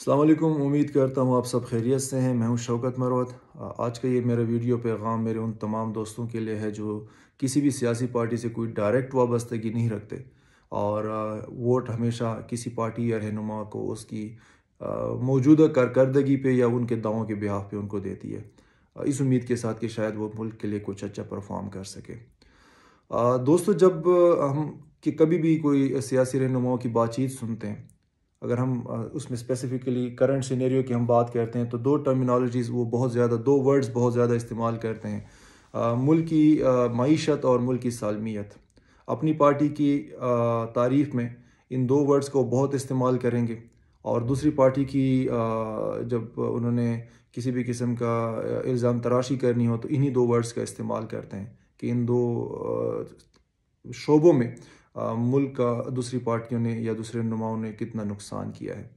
अल्लाम उम्मीद करता हूँ आप सब खैरियत से हैं। मैं हूँ शौकत मरवत। आज का ये मेरा वीडियो पैगाम मेरे उन तमाम दोस्तों के लिए है जो किसी भी सियासी पार्टी से कोई डायरेक्ट वाबस्तगी नहीं रखते और वोट हमेशा किसी पार्टी या रहनुमा को उसकी मौजूदा कारकर्दगी पे या उनके दावों के ब्याह पे उनको देती है। इस उम्मीद के साथ कि शायद वो मुल्क के लिए कुछ अच्छा परफॉर्म कर सके। दोस्तों जब हम कि कभी भी कोई सियासी रहनुमाओं की बातचीत सुनते हैं अगर हम उसमें स्पेसिफिकली करंट सीनेरियो की हम बात करते हैं तो दो टर्मिनोलॉजीज़ वो बहुत ज़्यादा, दो वर्ड्स बहुत ज़्यादा इस्तेमाल करते हैं। मुल्क की मीशत और मुल्क की सालमियत। अपनी पार्टी की तारीफ़ में इन दो वर्ड्स को बहुत इस्तेमाल करेंगे और दूसरी पार्टी की जब उन्होंने किसी भी किस्म का इल्ज़ाम तराशी करनी हो तो इन्हीं दो वर्ड्स का इस्तेमाल करते हैं कि इन दो शोबों में मुल्क का दूसरी पार्टियों ने या दूसरे नुमाओं ने कितना नुकसान किया है।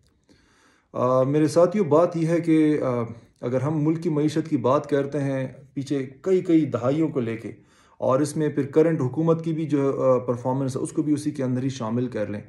आ, मेरे साथियों बात यह है कि आ, अगर हम मुल्क की मीशत की बात करते हैं पीछे कई कई दहाइयों को लेके और इसमें फिर करंट हुकूमत की भी जो परफॉर्मेंस है उसको भी उसी के अंदर ही शामिल कर लें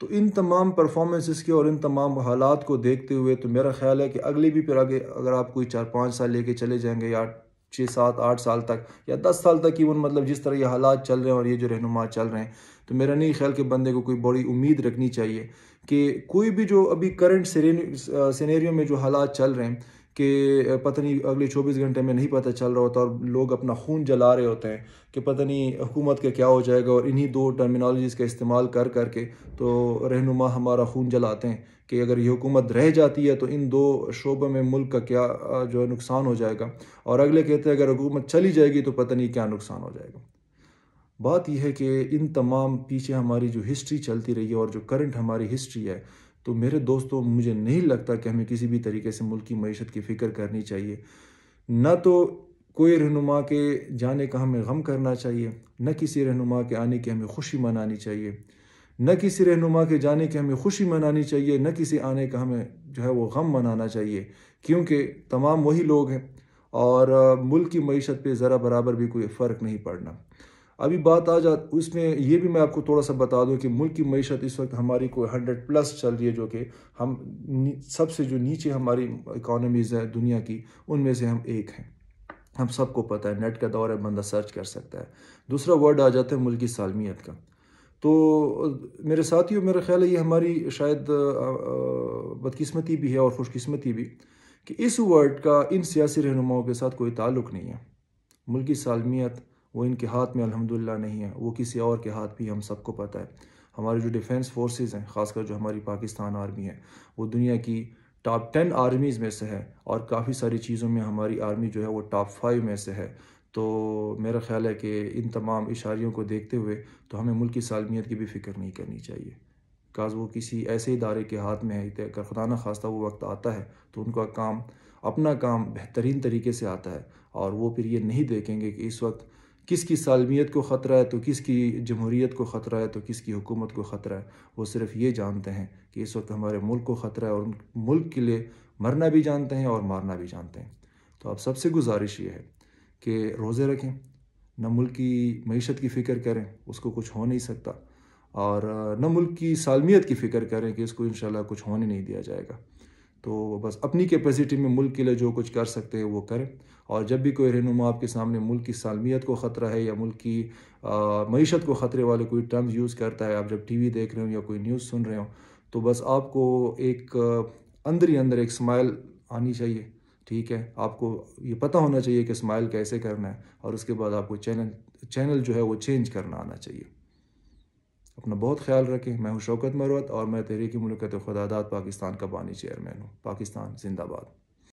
तो इन तमाम परफॉर्मेंसेस के और इन तमाम हालात को देखते हुए तो मेरा ख्याल है कि अगले भी फिर आगे अगर आप कोई चार पाँच साल लेके चले जाएँगे या छः सात, आठ साल तक या दस साल तक इवन मतलब जिस तरह ये हालात चल रहे हैं और ये जो रहनुमा चल रहे हैं तो मेरा नहीं ख्याल कि बंदे को कोई बड़ी उम्मीद रखनी चाहिए कि कोई भी जो अभी करंट सीनेरियो में जो हालात चल रहे हैं कि पता नहीं अगले 24 घंटे में नहीं पता चल रहा होता और लोग अपना खून जला रहे होते हैं कि पता नहीं हुकूमत का क्या हो जाएगा और इन्हीं दो टर्मिनोलॉजीज़ का इस्तेमाल कर, करके तो रहनुमा हमारा खून जलाते हैं कि अगर ये हुकूमत रह जाती है तो इन दो शोबों में मुल्क का क्या जो है नुकसान हो जाएगा। और अगले कहते हैं अगर हुकूमत चली जाएगी तो पता नहीं क्या नुकसान हो जाएगा। बात यह है कि इन तमाम पीछे हमारी जो हिस्ट्री चलती रही है और जो करंट हमारी हिस्ट्री है तो मेरे दोस्तों, मुझे नहीं लगता कि हमें किसी भी तरीके से मुल्क की मीशत की फ़िक्र करनी चाहिए। न तो कोई रहनुमा के जाने का हमें गम करना चाहिए, न किसी रहनुमा के आने की हमें खुशी मनानी चाहिए। न किसी रहनुमा के जाने की हमें खुशी मनानी चाहिए, न किसी आने का हमें जो है वो गम मनाना चाहिए, क्योंकि तमाम वही लोग हैं और मुल्क की मीशत पे ज़रा बराबर भी कोई फ़र्क नहीं पड़ना। अभी बात आ जा, उसमें ये भी मैं आपको थोड़ा सा बता दूँ कि मुल्क की मीशत इस वक्त हमारी कोई हंड्रेड प्लस चल रही है, जो कि हम सबसे जो नीचे हमारी इकोनॉमीज़ हैं दुनिया की, उनमें से हम एक हैं। हम सबको पता है, नेट का दौर है, बंदा सर्च कर सकता है। दूसरा वर्ड आ जाता है मुल्क की सालमियत का। तो मेरे साथियों, मेरा ख्याल है ये हमारी शायद बदकिस्मती भी है और खुशकस्मती भी, कि इस वर्ड का इन सियासी रहनुमाओं के साथ कोई ताल्लुक़ नहीं है। मुल्क सालमियत वो इनके हाथ में अल्हम्दुलिल्लाह नहीं है। वो किसी और के हाथ भी हम सबको पता है। हमारे जो डिफेंस फोर्सेस हैं, ख़ासकर जो हमारी पाकिस्तान आर्मी है, वो दुनिया की टॉप टेन आर्मीज़ में से है और काफ़ी सारी चीज़ों में हमारी आर्मी जो है वो टॉप फाइव में से है। तो मेरा ख्याल है कि इन तमाम इशारियों को देखते हुए तो हमें मुल्क की सालमियत की भी फ़िक्र नहीं करनी चाहिए। काज वो किसी ऐसे इदारे के हाथ में है अगर खुदा न खास्ता वो वक्त आता है तो उनका काम, अपना काम बेहतरीन तरीके से आता है। और वो फिर ये नहीं देखेंगे कि इस वक्त किसकी सालमियत को ख़तरा है तो किसकी जमहूरीत को ख़तरा है तो किसकी हुकूमत को ख़तरा है? वो सिर्फ़ ये जानते हैं कि इस वक्त हमारे मुल्क को ख़तरा है और मुल्क के लिए मरना भी जानते हैं और मारना भी जानते हैं। तो आप सबसे गुजारिश ये है कि रोज़े रखें, न मुल्क की मीशत की फ़िक्र करें, उसको कुछ हो नहीं सकता और, न मुल्क की सालमियत की फ़िक्र करें कि इसको इन कुछ होने नहीं दिया जाएगा। तो बस अपनी कैपेसिटी में मुल्क के लिए जो कुछ कर सकते हैं वो करें। और जब भी कोई रहनुमा आपके सामने मुल्क की सालमियत को ख़तरा है या मुल्क की मीशत को ख़तरे वाले कोई टर्म्स यूज़ करता है, आप जब टीवी देख रहे हो या कोई न्यूज़ सुन रहे हो तो बस आपको एक, अंदर ही अंदर एक स्माइल आनी चाहिए, ठीक है? आपको ये पता होना चाहिए कि स्माइल कैसे करना है, और उसके बाद आपको चैनल चैनल जो है वो चेंज करना आना चाहिए। अपना बहुत ख्याल रखें। मैं हूँ शौकत मरवत और मैं तहरीकी मुल्कत खुदादात पाकिस्तान का बानी चेयरमैन हूँ। पाकिस्तान, जिंदाबाद।